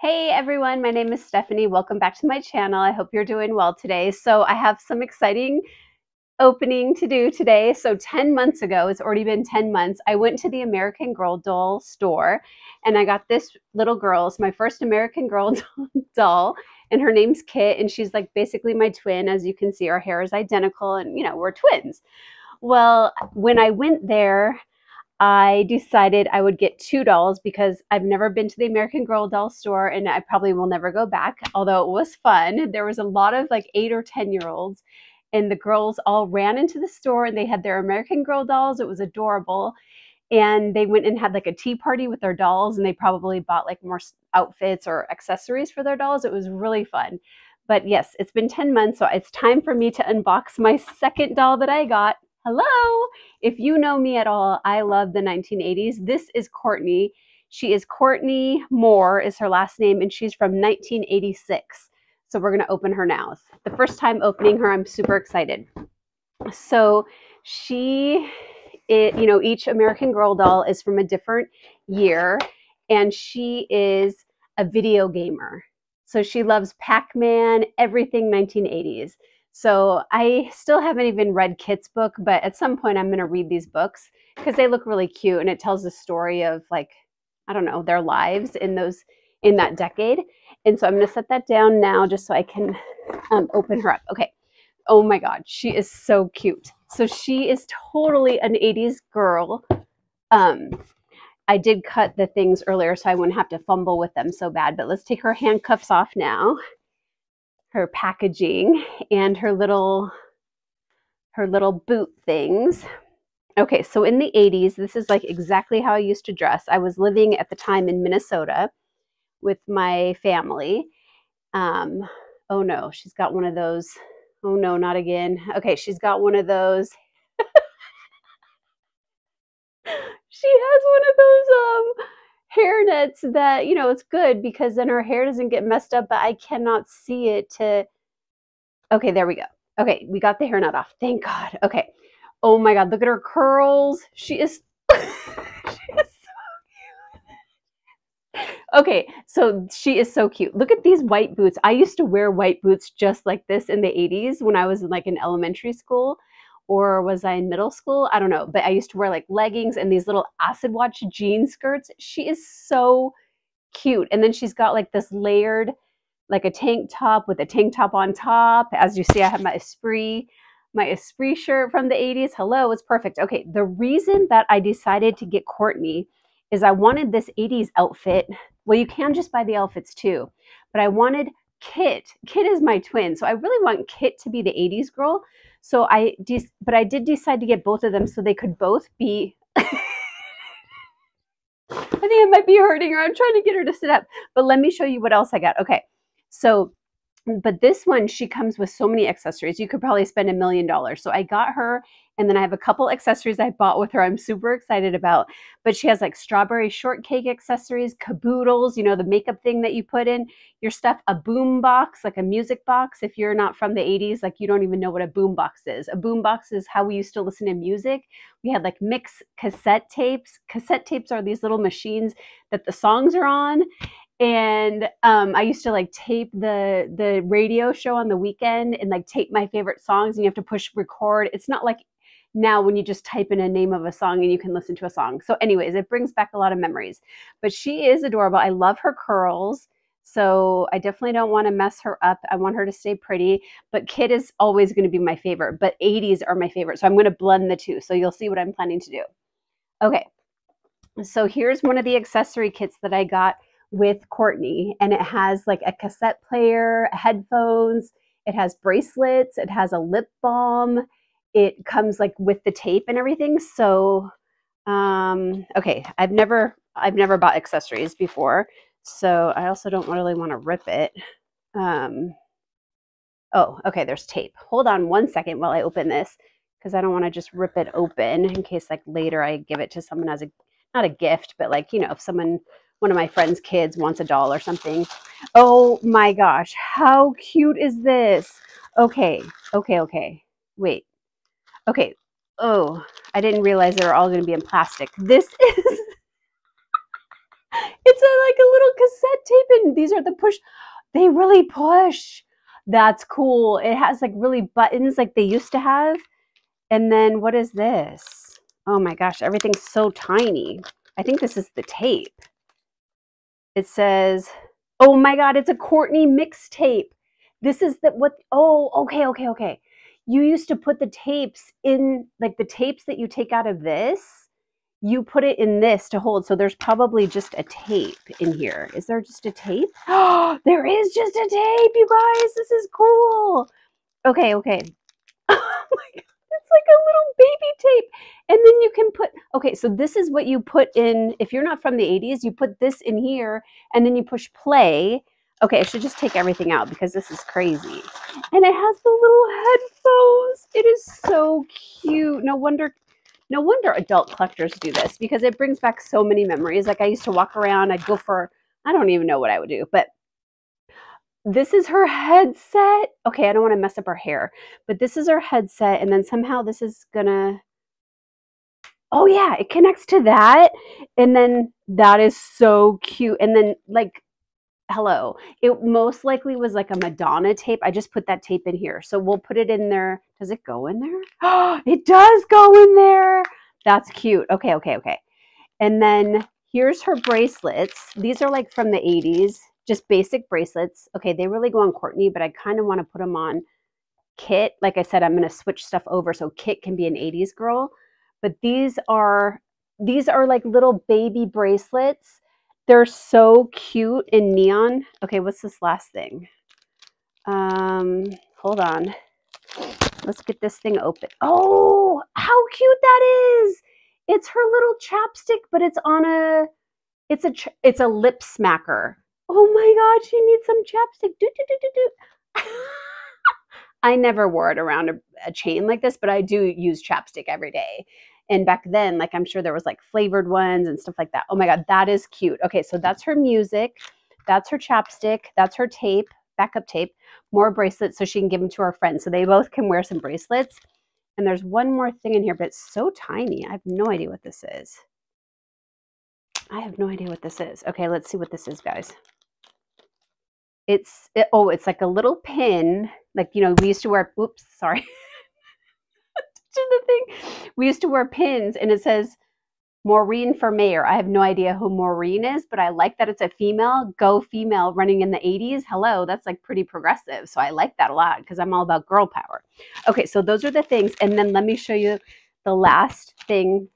Hey everyone, my name is Stephanie. Welcome back to my channel. I hope you're doing well today. So I have some exciting opening to do today. So 10 months ago, it's already been 10 months, I went to the American Girl doll store and I got this little girl. It's my first American Girl doll and her name's Kit and she's like basically my twin. As you can see, our hair is identical and you know, we're twins. Well, when I went there, I decided I would get two dolls because I've never been to the American Girl doll store and I probably will never go back, although it was fun. There was a lot of like eight or 10 year olds, and the girls all ran into the store and they had their American Girl dolls. It was adorable. And they went and had like a tea party with their dolls, and they probably bought like more outfits or accessories for their dolls. It was really fun. But yes, it's been 10 months, so it's time for me to unbox my second doll that I got Hello. If you know me at all, I love the 1980s. This is Courtney. She is Courtney Moore is her last name and she's from 1986. So we're going to open her now. The first time opening her, I'm super excited. So she it, you know, each American Girl doll is from a different year and she is a video gamer. So she loves Pac-Man, everything 1980s. So I still haven't even read Kit's book, but at some point I'm going to read these books because they look really cute and it tells the story of like I don't know their lives in those in that decade. And so I'm going to set that down now just so I can um, open her up. Okay. Oh my God, she is so cute. So she is totally an 80s girl. Um, I did cut the things earlier so I wouldn't have to fumble with them so bad. But let's take her handcuffs off now her packaging and her little her little boot things. Okay, so in the 80s, this is like exactly how I used to dress. I was living at the time in Minnesota with my family. Um, oh no, she's got one of those. Oh no, not again. Okay, she's got one of those. she has one of those um hair nets that, you know, it's good because then her hair doesn't get messed up, but I cannot see it to. Okay, there we go. Okay, we got the hair net off. Thank God. Okay. Oh my God, look at her curls. She is. she is okay, so she is so cute. Look at these white boots. I used to wear white boots just like this in the 80s when I was in like in elementary school or was I in middle school? I don't know. But I used to wear like leggings and these little acid wash jean skirts. She is so cute. And then she's got like this layered, like a tank top with a tank top on top. As you see, I have my Esprit, my Esprit shirt from the 80s. Hello, it's perfect. Okay, the reason that I decided to get Courtney is I wanted this 80s outfit. Well, you can just buy the outfits too, but I wanted Kit. Kit is my twin. So I really want Kit to be the 80s girl. So I, de- but I did decide to get both of them so they could both be. I think I might be hurting her. I'm trying to get her to sit up. But let me show you what else I got. Okay. So, but this one, she comes with so many accessories. You could probably spend a million dollars. So I got her and then I have a couple accessories I bought with her I'm super excited about. But she has like strawberry shortcake accessories, caboodles, you know, the makeup thing that you put in your stuff, a boom box, like a music box. If you're not from the 80s, like you don't even know what a boom box is. A boom box is how we used to listen to music. We had like mix cassette tapes. Cassette tapes are these little machines that the songs are on and um, I used to like tape the the radio show on the weekend and like tape my favorite songs and you have to push record. It's not like now when you just type in a name of a song and you can listen to a song. So, anyways, it brings back a lot of memories. But she is adorable. I love her curls. So I definitely don't want to mess her up. I want her to stay pretty. But Kit is always going to be my favorite. But 80s are my favorite. So I'm going to blend the two. So you'll see what I'm planning to do. Okay. So here's one of the accessory kits that I got with Courtney. And it has like a cassette player, headphones, it has bracelets, it has a lip balm, it comes like with the tape and everything. So, um, okay, I've never I've never bought accessories before, so I also don't really want to rip it. Um, oh, okay, there's tape. Hold on one second while I open this because I don't want to just rip it open in case like later I give it to someone as a not a gift, but like you know if someone one of my friend's kids wants a doll or something. Oh my gosh, how cute is this? Okay, okay, okay. Wait, Okay. Oh, I didn't realize they were all going to be in plastic. This is, it's a, like a little cassette tape open. These are the push. They really push. That's cool. It has like really buttons like they used to have. And then what is this? Oh my gosh, everything's so tiny. I think this is the tape. It says, oh my God, it's a Courtney mixtape. This is the what? Oh, okay, okay, okay. You used to put the tapes in, like the tapes that you take out of this you put it in this to hold. So there's probably just a tape in here. Is there just a tape? Oh, there is just a tape, you guys. This is cool. Okay, okay. Oh my God. It's like a little baby tape. And then you can put, okay, so this is what you put in, if you're not from the 80s, you put this in here and then you push play. Okay, I should just take everything out because this is crazy. And it has the little headphones. It is so cute. No wonder no wonder adult collectors do this because it brings back so many memories. Like I used to walk around, I'd go for, I don't even know what I would do, but this is her headset. Okay, I don't want to mess up her hair, but this is her headset. And then somehow this is gonna, oh yeah, it connects to that. And then that is so cute. And then like hello. It most likely was like a Madonna tape. I just put that tape in here. So we'll put it in there. Does it go in there? Oh, it does go in there. That's cute. Okay, okay, okay. And then here's her bracelets. These are like from the 80s, just basic bracelets. Okay, they really go on Courtney, but I kind of want to put them on Kit. Like I said, I'm going to switch stuff over so Kit can be an 80s girl. But these are these are like little baby bracelets they're so cute in neon. Okay, what's this last thing? Um, hold on. Let's get this thing open. Oh, how cute that is. It's her little chapstick, but it's on a, it's a, it's a lip smacker. Oh my God, she needs some chapstick. Do, do, do, do, do. I never wore it around a, a, chain like this, but I do use chapstick every day. And back then, like I'm sure there was like flavored ones and stuff like that. Oh my God, that is cute. Okay, so that's her music. That's her chapstick. That's her tape, backup tape, more bracelets so she can give them to her friends. So they both can wear some bracelets. And there's one more thing in here, but it's so tiny. I have no idea what this is. I have no idea what this is. Okay, let's see what this is, guys. It's, it, oh, it's like a little pin. Like, you know, we used to wear, oops, sorry. the thing. We used to wear pins and it says Maureen for mayor. I have no idea who Maureen is, but I like that it's a female, go female running in the 80s. Hello, that's like pretty progressive. So I like that a lot because I'm all about girl power. Okay, so those are the things. And then let me show you the last thing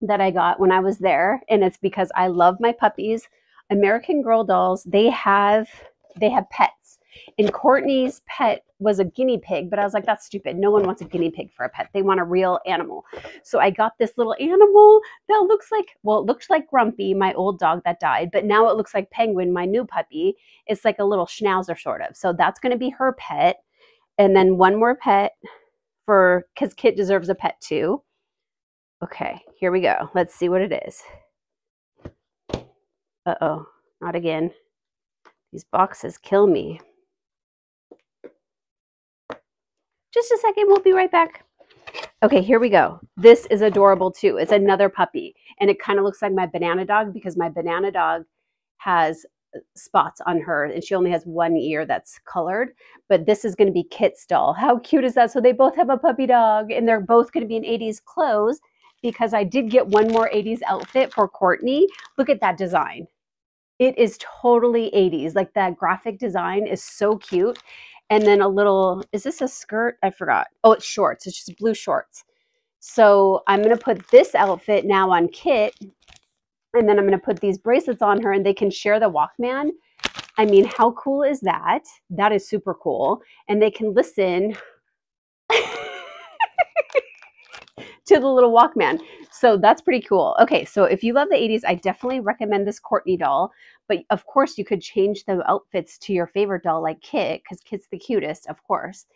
that I got when I was there. And it's because I love my puppies. American Girl dolls, they have they have pets. And Courtney's pet was a guinea pig, but I was like, that's stupid. No one wants a guinea pig for a pet. They want a real animal. So I got this little animal that looks like, well, it looks like Grumpy, my old dog that died, but now it looks like Penguin, my new puppy. It's like a little schnauzer sort of. So that's going to be her pet. And then one more pet for, because Kit deserves a pet too. Okay, here we go. Let's see what it is. Uh-oh, not again. These boxes kill me. Just a second, we'll be right back. Okay, here we go. This is adorable too. It's another puppy, and it kind of looks like my banana dog because my banana dog has uh, spots on her and she only has one ear that's colored but this is going to be kit's doll how cute is that so they both have a puppy dog and they're both going to be in 80s clothes because i did get one more 80s outfit for courtney look at that design it is totally 80s like that graphic design is so cute and then a little, is this a skirt? I forgot. Oh, it's shorts. It's just blue shorts. So I'm going to put this outfit now on Kit. And then I'm going to put these bracelets on her and they can share the Walkman. I mean, how cool is that? That is super cool. And they can listen to the little Walkman. So that's pretty cool. Okay, so if you love the 80s, I definitely recommend this Courtney doll. But of course, you could change the outfits to your favorite doll, like Kit, because Kit's the cutest, of course.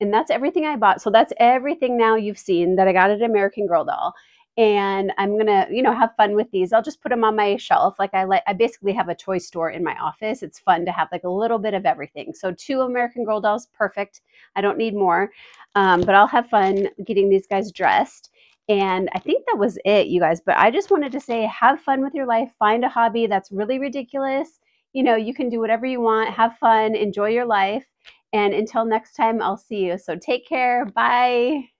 And that's everything I bought. So that's everything now you've seen that I got at American Girl doll. And I'm gonna, you know, have fun with these. I'll just put them on my shelf. Like I like, I basically have a toy store in my office. It's fun to have like a little bit of everything. So two American Girl dolls, perfect. I don't need more, um, but I'll have fun getting these guys dressed. And I think that was it, you guys. But I just wanted to say have fun with your life, find a hobby that's really ridiculous. You know, you can do whatever you want, have fun, enjoy your life. And until next time, I'll see you. So take care. Bye.